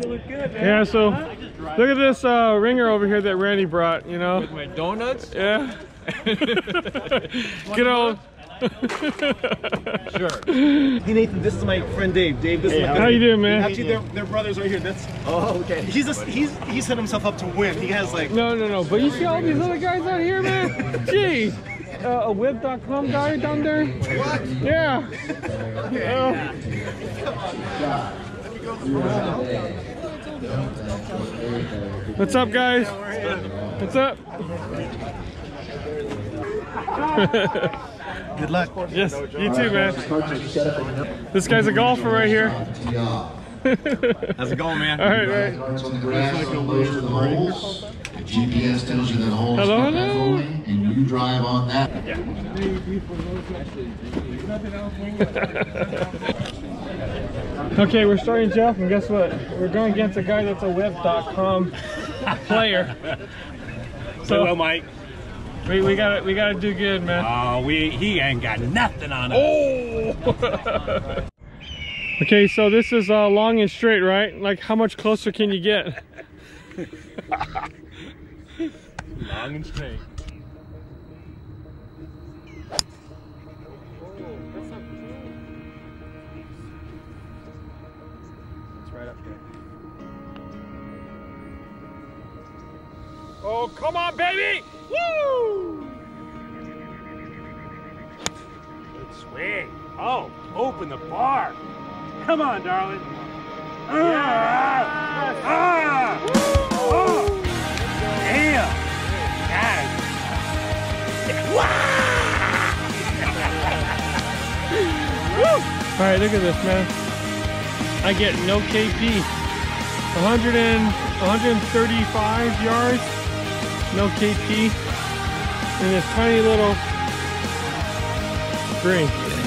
You look good, man. Yeah, so look at this uh, ringer over here that Randy brought, you know? With my donuts? Yeah. Good old. Sure. Hey Nathan, this is my friend Dave. Dave, this is my How cousin. you doing, man? Actually, they're, they're brothers right here. That's Oh, okay. he's a, he's he's set himself up to win. He has like No, no, no. But you see all these other guys out here, man? Gee. Uh, a web.com guy down there? What? Yeah. Uh, What's up, guys? What's up? good luck. Yes, you too, man. This guy's a golfer right here. How's it going, man? All right, right. Starts on the on most of the holes. The GPS tells you that hole is Hello, not that hello. and you drive on that. Okay, we're starting Jeff, and guess what? We're going against a guy that's a web.com player. So, well, Mike, we, we gotta we gotta do good, man. uh, we he ain't got nothing on us. Oh! okay, so this is uh, long and straight, right? Like, how much closer can you get? Long and straight. Up here. Oh, come on, baby! Woo! Good swing. Oh, open the bar. Come on, darling. Ah! Ah! Oh! Damn! Nice. All right, look at this, man. I get no KP. 100 and 135 yards, no KP, in this tiny little green.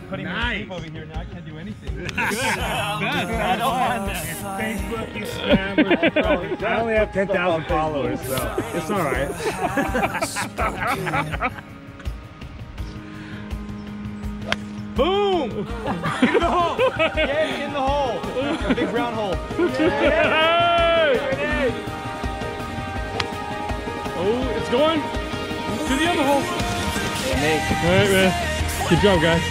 You guys are putting Nice. me asleep over here now. I can't do anything. Good. I don't want that. Facebook, you scammer. I only have 10,000 followers, so it's all right. Boom! Get in the hole! Get in the hole! A big brown hole. Hey! Oh, it's going to the other hole. All right, man. Good job, guys.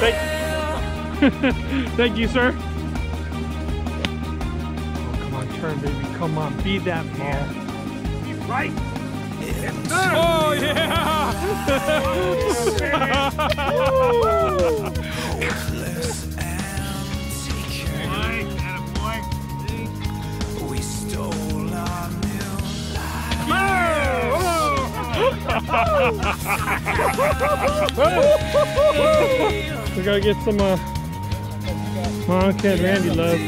Thank, Thank you, sir. Oh, come on, turn, baby. Come on, be that ball. Right. Oh, yeah! we gotta get some uh, Monica and Randy love.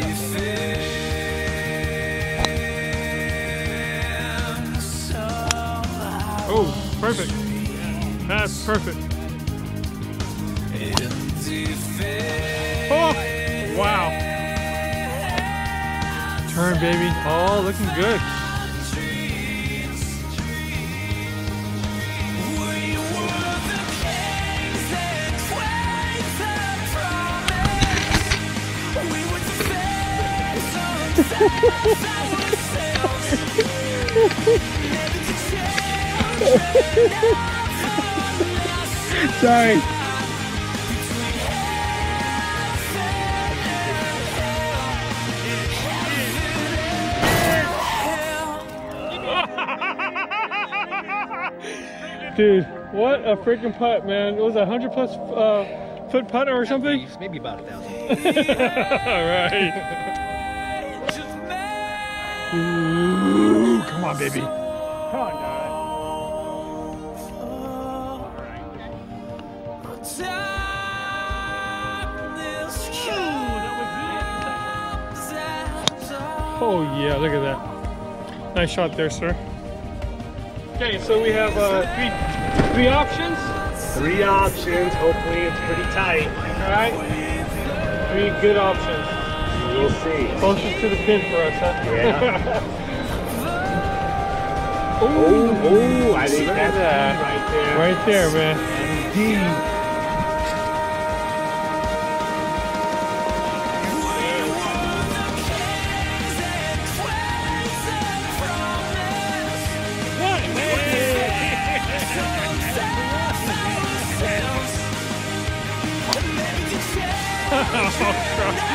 Oh, perfect. That's perfect. Oh, wow. Turn, baby. Oh, looking good. Sorry. Dude, what a freaking putt, man. It was a 100 plus uh, foot putt or something? Maybe about a thousand. All right. Ooh, come on, baby. Come on, darling. Oh yeah, look at that. Nice shot there, sir. Okay, so we have uh, three three options. Three options. Hopefully it's pretty tight. All right, three good options. We'll see. Closest to the pin for us, huh? Yeah. Oh, oh, I think that's that. right there. right there, man.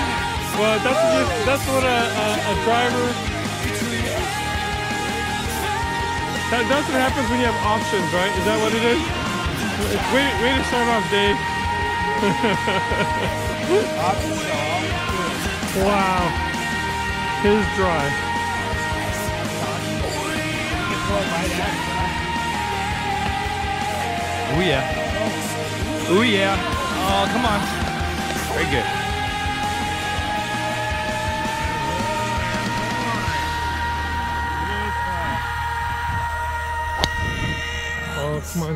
Well, that's that's what a, a, a driver. That, that's what happens when you have options, right? Is that what it is? Way, way to start off, Dave. wow. His drive. Oh yeah. Oh yeah. Oh, come on. Very good.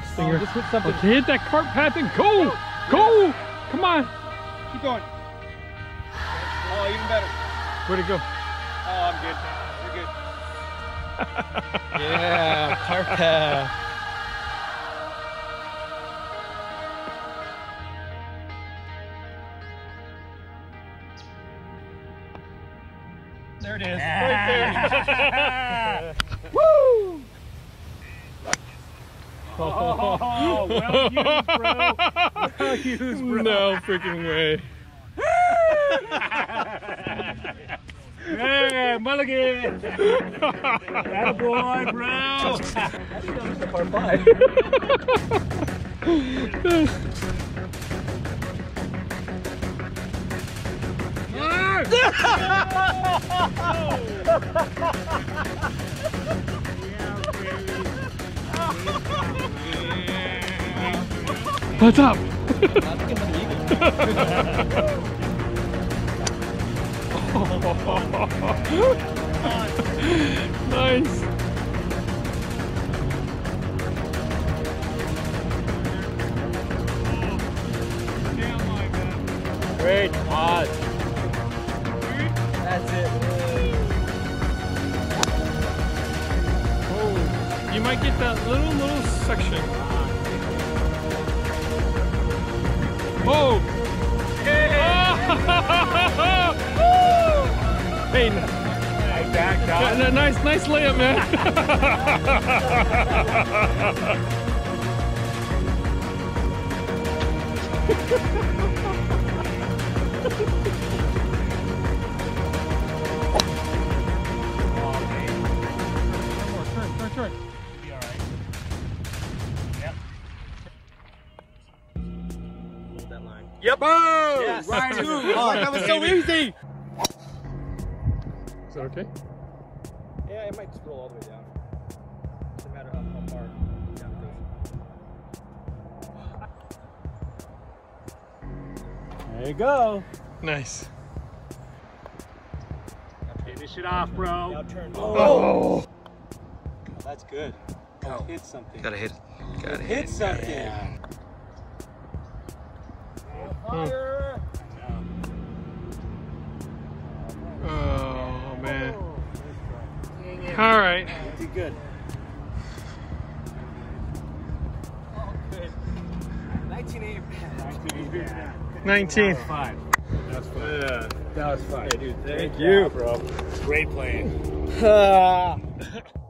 Oh, come on, Stinger. just hit something. Okay, hit that cart path and go! Go! Come on. Keep going. Oh, even better. Where'd it go? Oh, I'm good. We're good. yeah, carpet. There it is. Right there. Oh, well used, bro. Well used, bro. No freaking way. Yeah, Mulligan. Attaboy, bro. Par five. What's up? nice. Great spot. That's it. You might get that little little section. Oh. hey, backed n- up. nice, nice layup, man. turn, turn, turn. That line. Yep. Yes. Right. Oh, that was so easy. Is that okay? Yeah, it might just roll all the way down. Doesn't matter how, how far down it goes. There you go. Nice. Finish it off, bro. Now turn. Oh. oh. That's good. Oh. Hit something. Gotta hit it. Gotta hit something. Higher. Oh man. All right. Too good. Oh, good. 1980. 19. Five. That's fine. Yeah. That was fun. dude. Thank you, bro. Great playing.